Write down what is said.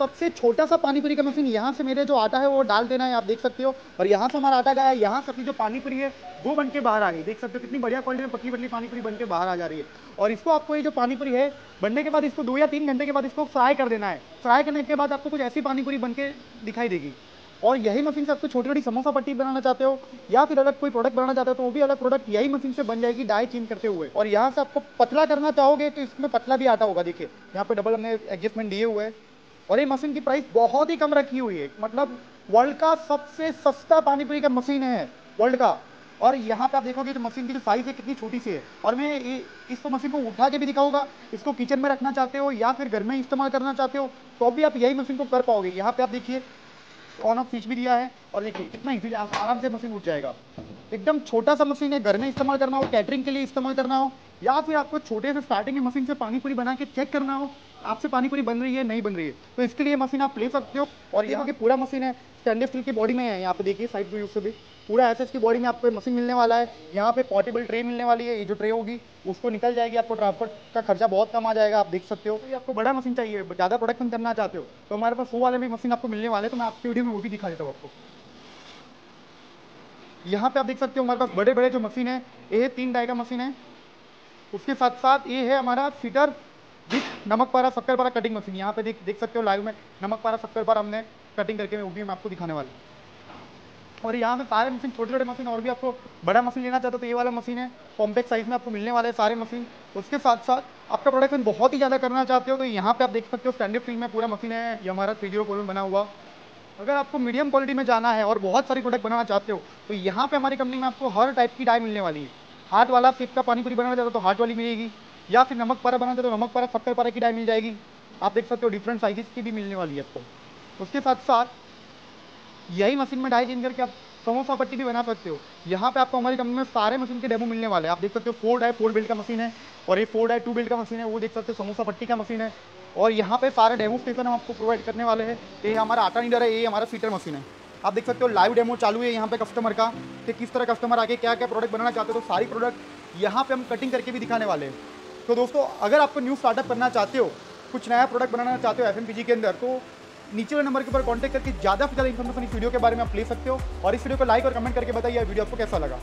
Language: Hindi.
सबसे छोटा सा पानीपुरी का मशीन यहाँ से मेरे जो आटा है वो डाल देना है, आप देख सकते हो। और यहाँ से हमारा आटा गया है यहाँ से अपनी जो पानीपुरी है, वो बन के बाहर आ गई। देख सकते हो कितनी बढ़िया क्वालिटी में पतली पतली पानीपुरी बन के बाहर आ जा रही है। और इसको आपको ये जो पानीपुरी है, बनने के बाद इसको दो या तीन घंटे के बाद इसको फ्राई कर देना है। फ्राई करने के बाद आपको कुछ ऐसी पानीपुरी बन के दिखाई देगी। और यही मशीन से आपको छोटी छोटी समोसा पट्टी बनाना चाहते हो, या फिर अलग कोई प्रोडक्ट बनाना चाहते हो तो वो भी अलग प्रोडक्ट यही मशीन से बन जाएगी डाई चेंज करते हुए। और यहाँ से आपको पतला करना चाहोगे तो इसमें पतला भी आटा होगा। देखिए, यहाँ पे डबल हमने एडजस्टमेंट दिए हुए हैं। और ये मशीन की प्राइस बहुत ही कम रखी हुई है। मतलब वर्ल्ड का सबसे सस्ता पानीपुरी का मशीन है वर्ल्ड का। और यहाँ पे आप देखोगे तो मशीन की जो साइज़ है कितनी छोटी सी है। और मैं इस तो मशीन को उठा के भी दिखाऊँगा, इसको किचन में रखना चाहते हो या फिर घर में इस्तेमाल करना चाहते हो तो भी आप यही मशीन को कर पाओगे। यहाँ पे आप देखिए ऑन ऑफ़ स्विच भी दिया है। और देखिए, कितना इजीली आराम से मशीन उठ जाएगा। एकदम छोटा सा मशीन है, घर में इस्तेमाल करना हो कैटरिंग के लिए इस्तेमाल करना हो, या फिर आपको छोटे से स्टार्टिंग की मशीन से पानी पूरी बना के चेक करना हो, आपसे पानी पूरी बन रही है, नहीं बन रही है तो इसके लिए मशीन आप ले सकते हो। और ये की पूरा मशीन है स्टेनलेस स्टील की बॉडी में है, यहाँ पे देखिए साइड व्यू से भी। पूरा एस की बॉडी में आपको मशीन मिलने वाला है, यहाँ पे पोर्टेबल ट्रे मिलने वाली है, ये जो ट्रे होगी, उसको निकल जाएगी, आपको ट्रांसपोर्ट का खर्चा बहुत कम आ जाएगा, आप देख सकते हो। तो आपको बड़ा मशीन चाहिए, ज़्यादा प्रोडक्शन करना चाहते हो तो हमारे पास वो वाले भी मशीन आपको मिलने वाले तो मैं आपकी वीडियो में वो भी दिखा देता हूँ आपको। यहाँ पे आप देख सकते हो हमारे पास बड़े बड़े जो मशीन है, ये तीन डाई का मशीन है। उसके साथ साथ ये है हमारा सीटर विथ नमक पारा शक्कर पारा कटिंग मशीन यहाँ पे देख देख सकते हो लाइव में नमक पारा शक्कर पारा हमने कटिंग करके वो भी मैं आपको दिखाने वाला और यहाँ पे सारे मशीन छोटे छोटे मशीन और भी आपको बड़ा मशीन लेना चाहते हो तो ये वाला मशीन है। कॉम्पैक्ट साइज़ में आपको मिलने वाले सारे मशीन उसके साथ साथ आपका प्रोडक्शन बहुत ही ज़्यादा करना चाहते हो तो यहाँ पे आप देख सकते हो स्टैंडर्ड फील में पूरा मशीन है। ये हमारा थ्री ज़ीरो बना हुआ। अगर आपको मीडियम क्वालिटी में जाना है और बहुत सारी प्रोडक्ट बनाना चाहते हो तो यहाँ पे हमारी कंपनी में आपको हर टाइप की डाई मिलने वाली है। हाथ वाला फिर का पानी पूरी बनाना चाहते हो तो हाथ वाली मिलेगी, या फिर नमक पारा बनाना चाहते हो नमक पारा, शक्कर पारा की डाई मिल जाएगी। आप देख सकते हो डिफरेंट साइजेस की भी मिलने वाली है आपको। उसके साथ साथ यही मशीन में डाई चेंज करके आप समोसा पट्टी भी बना सकते हो। यहाँ पे आपको हमारी कंपनी में सारे मशीन के डेमो मिलने वाले हैं। आप देख सकते हो फोर डाई फोर बिल्ड का मशीन है और ये फोर डाई टू बिल्ड का मशीन है, वो देख सकते हो समोसा पट्टी का मशीन है। और यहाँ पे सारे डेमो स्टेशन हम आपको प्रोवाइड करने वाले हैं। ये हमारा आटा नीडर है, ये हमारा सीटर मशीन है। आप देख सकते हो लाइव डेमो चालू है यहाँ पे कस्टमर का। कि किस तरह कस्टमर आके क्या क्या प्रोडक्ट बनाना चाहते हो तो सारी प्रोडक्ट यहाँ पे हम कटिंग करके भी दिखाने वाले हैं। तो दोस्तों, अगर आपको न्यू स्टार्टअप करना चाहते हो, कुछ नया प्रोडक्ट बनाना चाहते हो एफ़ के अंदर तो नीचे वाले नंबर के ऊपर कॉन्टैक्ट करके ज़्यादा से ज़्यादा इन्फॉर्मेशन इस वीडियो के बारे में आप ले सकते हो। और इस वीडियो को लाइक और कमेंट करके बताइए, वीडियो आपको कैसा लगा?